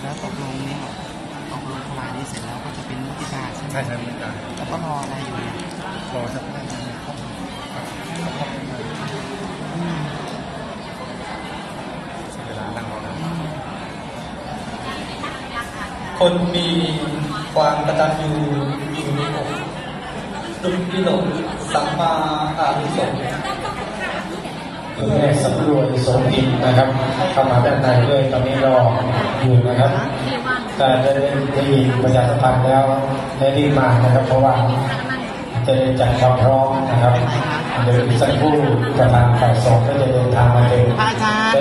แล้วตกลงเนี่ยตกลงถวายนี้เสร็จแล้วก็จะเป็นมุติตาใช่ไหมใช่ใช่ไม่ได้แล้วก็รออะไรอยู่เนี่ยรอสักพักหนึ่งครับอืใช้มเวลานั่งรอนะอืมคนมีความกตัญญูอยู่ในอกดุลพิโลกสัมมาอานุสงส์ คุณแม่สำรวยโสภินนะครับเข้ามาด้านในด้วยตอนนี้รออยู่นะครับแต่ได้ได้ยินประชาสัมพันธ์แล้วได้รีบมานะครับ เพราะว่าจะได้จัดความพร้อมนะครับเดี๋ยวอีกสักครู่ประธานฝ่ายสงฆ์ก็จะเดินทางมาเองพระอาจารย์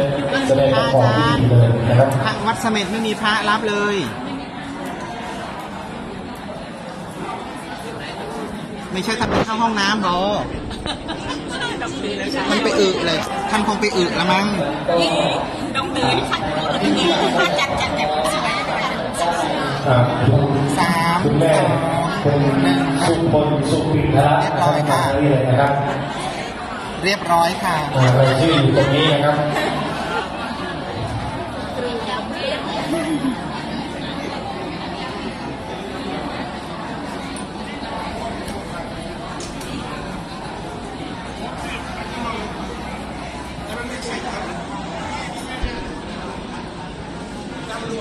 จะได้พประระกอบอาพิจารธีย์เลยนะครับพระวัดเสม็ดไม่มีพระรับเลยไม่ใช่ท่านไปเข้าห้องน้ำหรอ ท่านไปอึเลยท่านคงไปอึแล้วมั้งอ่าคุณสามคุณแม่สองคุณหนึ่งสุพลสุปินทระเรียบร้อยค่ะเข้ามาเรื่อยๆนะครับ เรียบร้อยค่ะอ่ารายชื่ออยู่ตรงนี้นะครับ วัดป่า อ่า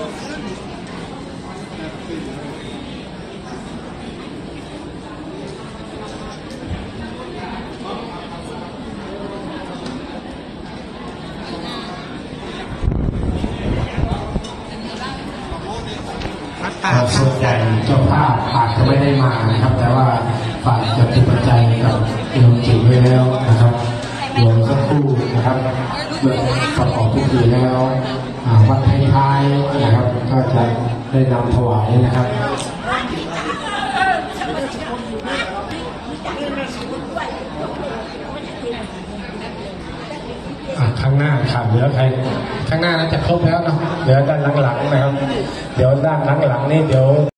ส่วนใหญ่เจ้าภาพอาจจะไม่ได้มานะครับ แต่ว่าฝากจะเป็นปัจจัยกับโยมจิ๋วไว้แล้วนะครับ โยมสักครู่นะครับเมื่อประกอบพิธีแล้วอ่าวัดท้ายๆนะครับ ก็จะได้นำถวายนะครับข้างหน้าขาดเหลือใครข้างหน้าน่าจะครบแล้วเนาะเหลือด้านหลังๆนะครับ เดี๋ยวด้านหลังๆนี่เดี๋ยว